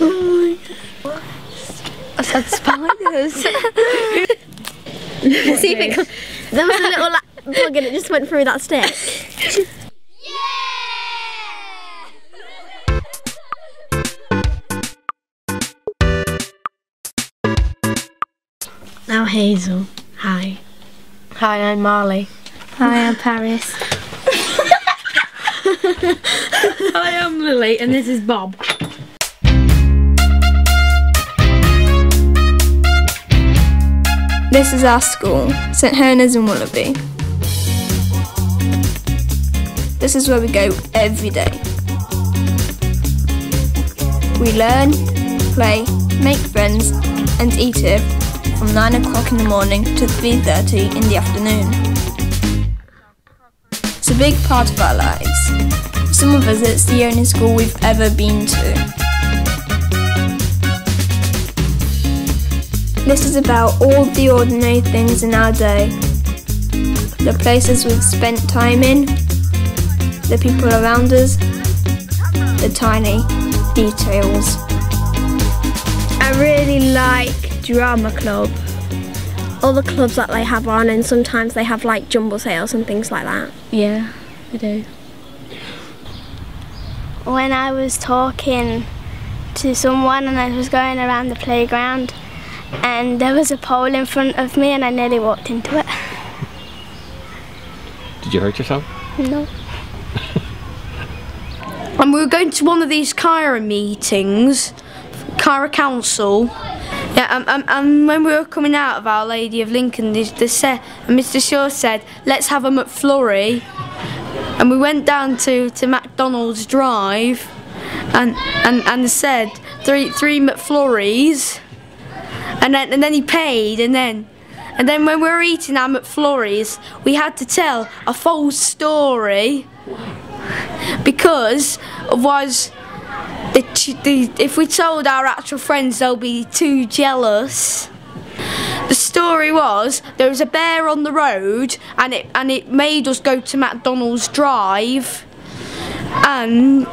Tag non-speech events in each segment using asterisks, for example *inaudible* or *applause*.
Oh I said spiders. *laughs* See if it comes. There was a little like, bug and it just went through that stick. Now Hazel. Hi. Hi, I'm Marley. Hi, I'm Paris. *laughs* Hi, I'm Lily, and this is Bob. This is our school, St Helena's in Willoughby. This is where we go every day. We learn, play, make friends, and eat here from 9 o'clock in the morning to 3.30 in the afternoon. It's a big part of our lives. For some of us, it's the only school we've ever been to. This is about all the ordinary things in our day. The places we've spent time in, the people around us, the tiny details. I really like drama club. All the clubs that they have on, and sometimes they have like jumble sales and things like that. Yeah, they do. When I was talking to someone and I was going around the playground and there was a pole in front of me and I nearly walked into it. Did you hurt yourself? No. *laughs* And we were going to one of these Kyra meetings, Kyra Council. Yeah, um, um, and when we were coming out of Our Lady of Lincoln, they, they said, Mr. Shaw said, let's have a McFlurry. And we went down to, to McDonald's Drive and, and, and said, three, three McFlurries. And then, and then he paid, and then and then when we were eating our McFlurries, we had to tell a false story because otherwise, the, the, if we told our actual friends, they'll be too jealous. The story was there was a bear on the road, and it and it made us go to McDonald's Drive, and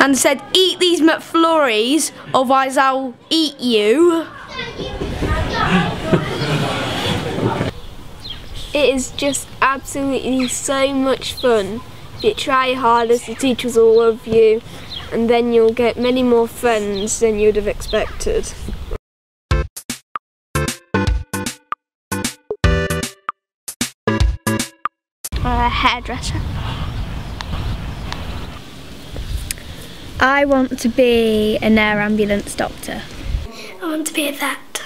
and said, "Eat these McFlurries, otherwise I'll eat you." It is just absolutely so much fun. If you try your hardest, the teachers will love you and then you'll get many more friends than you'd have expected. A hairdresser. I want to be an air ambulance doctor. I want to be a vet.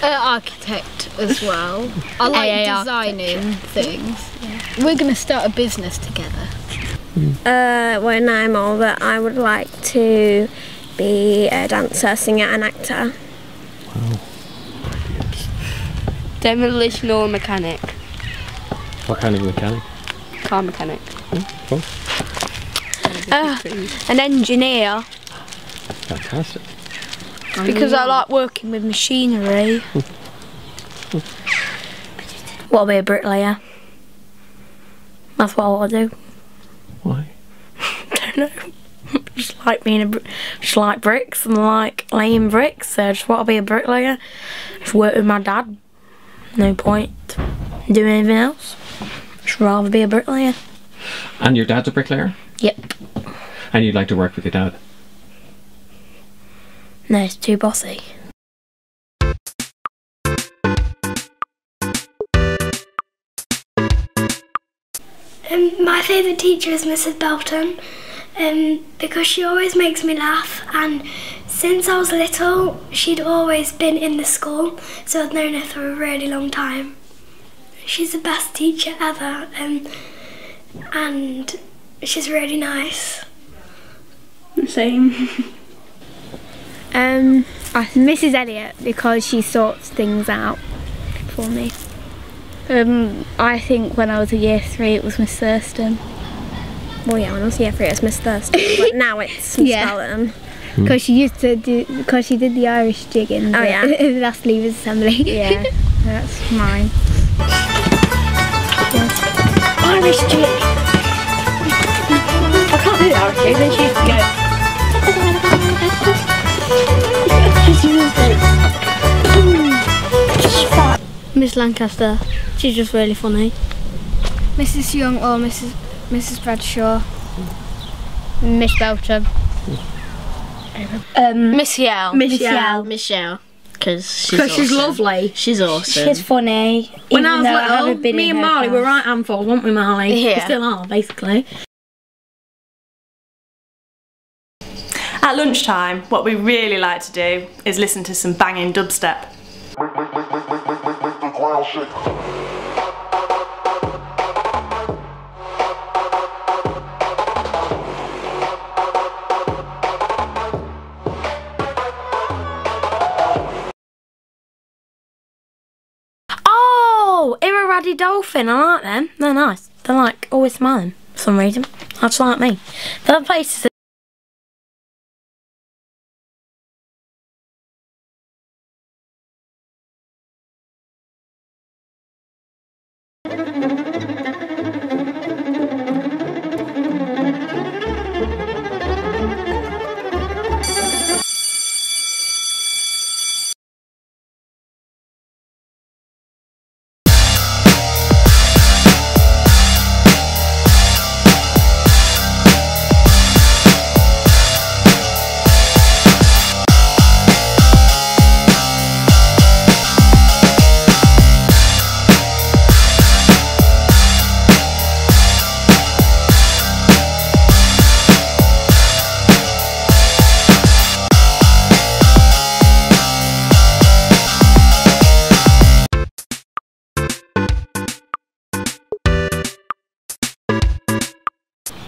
An *laughs* architect as well. I *laughs* like AA designing things. We're going to start a business together. Uh, when I'm older, I would like to be a dancer, singer, and actor. Demolition or mechanic, What kind of mechanic? car mechanic, Cool. uh, an engineer Fantastic. because I like working with machinery. What will be a bricklayer? That's what I want to do. Why? *laughs* don't know. *laughs* just like being a, just like bricks and like laying bricks. So I just want to be a bricklayer. Just work with my dad. No point doing anything else. Just rather be a bricklayer. And your dad's a bricklayer? Yep. And you'd like to work with your dad? No, it's too bossy. Um, my favourite teacher is Mrs. Belton um, because she always makes me laugh and since I was little she'd always been in the school so I've known her for a really long time. She's the best teacher ever um, and she's really nice. The same. *laughs* Um, I, Mrs. Elliot because she sorts things out for me. Um, I think when I was a year three, it was Miss Thurston. Well, yeah, when I was year three, it was Miss Thurston, but *laughs* now it's Miss Yeah. Belton. Hmm. Because she used to do, because she did the Irish jig in Oh, the yeah. *laughs* last Leavers Assembly. Yeah, *laughs* that's mine. Missed you. I can't do that, okay? Then she used to go. *laughs* Miss Lancaster. She's just really funny. Mrs. Young or Mrs. Mrs. Bradshaw. Miss Belton. Um, Miss Yale. Miss Yale. Michelle. Because she's Because she's awesome. lovely. She's awesome. She's funny. When even I was little, haven't me and her Marley were class. right handfuls, weren't we, Marley? We Yeah. still are, basically. At lunchtime, what we really like to do is listen to some banging dubstep. Irrawaddy Dolphin. I like them. They're nice. They're like always smiling for some reason. That's like me. They're places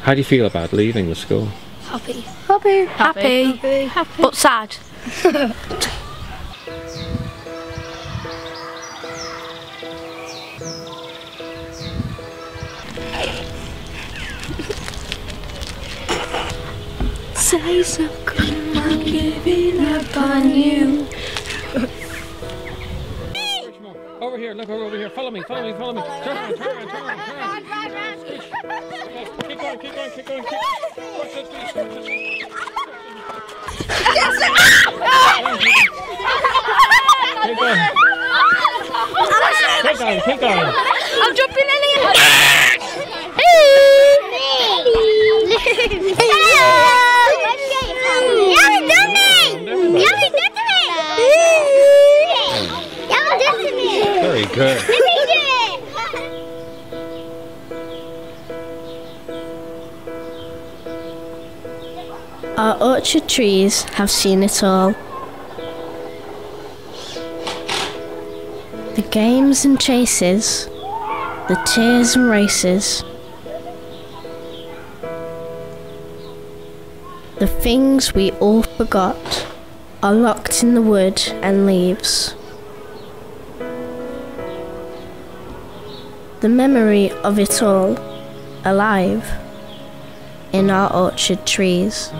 How do you feel about leaving the school? Happy. happy. Happy. Happy. But sad. Say something, I'm giving up on you. Over here, look over here. Follow me, follow me, follow me. Turn around, turn around, turn around, turn around. Keep going, keep going, keep going, keep going. Watch this, please, watch this. Keep going. Keep going, keep going. I'm jumping in here. Very orchard trees have seen it all. The games and chases, the tears and races, the things we all forgot are locked in the wood and leaves. The memory of it all, alive in our orchard trees.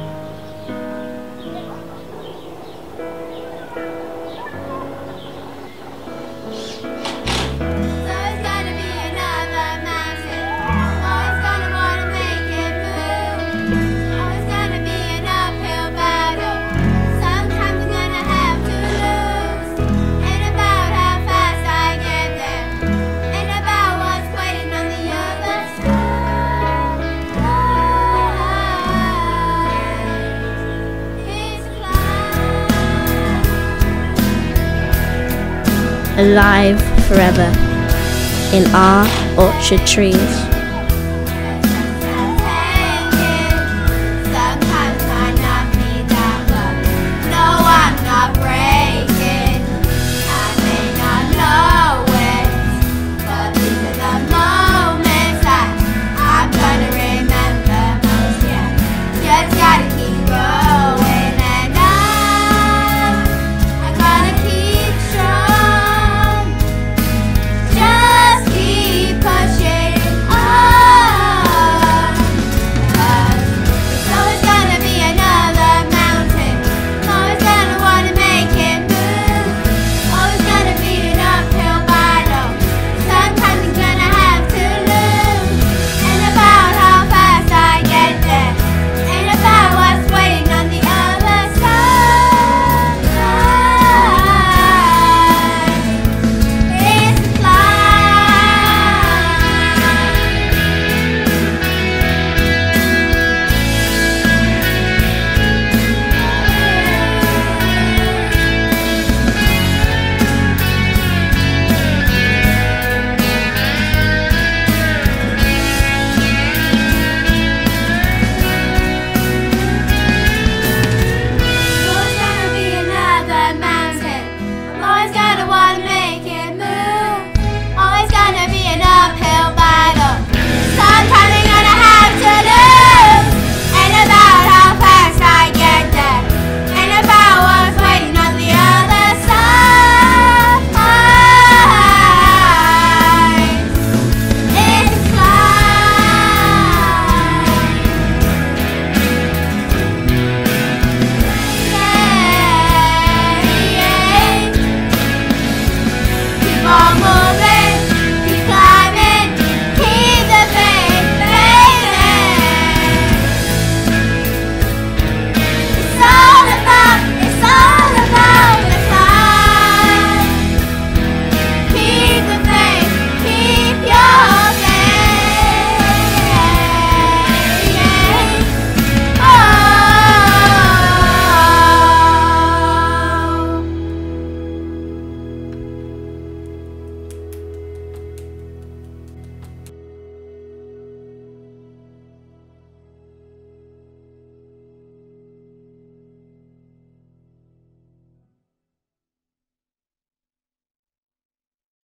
Alive forever in our orchard trees.